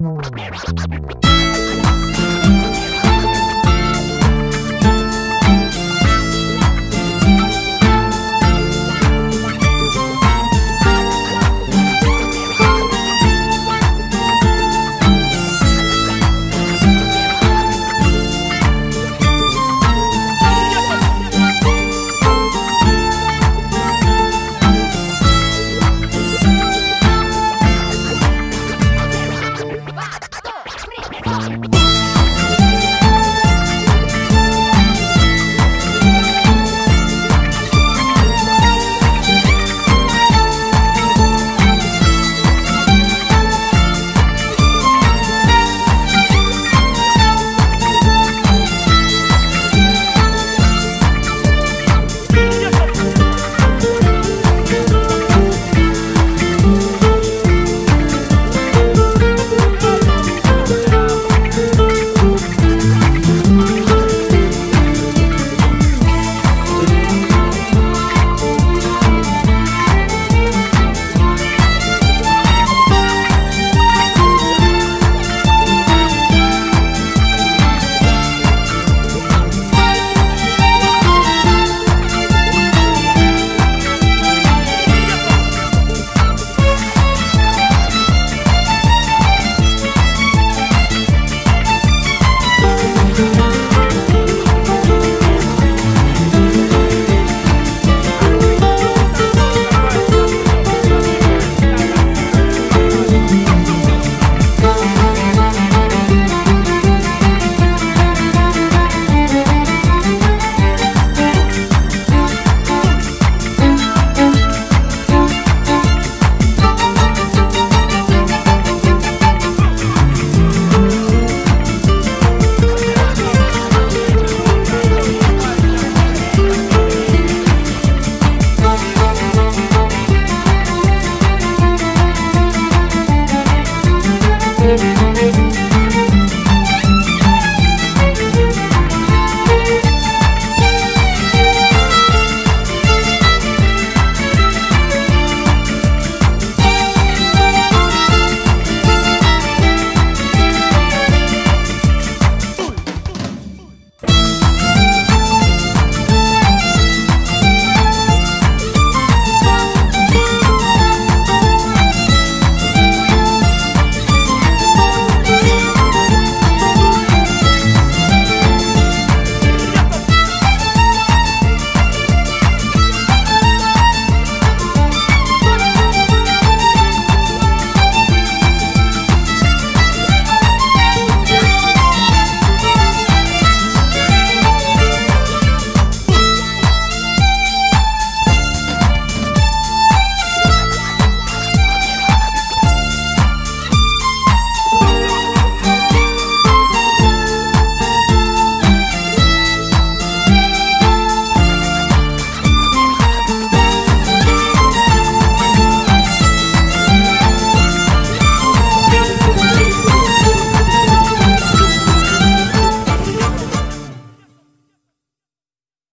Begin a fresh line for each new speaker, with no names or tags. Oh,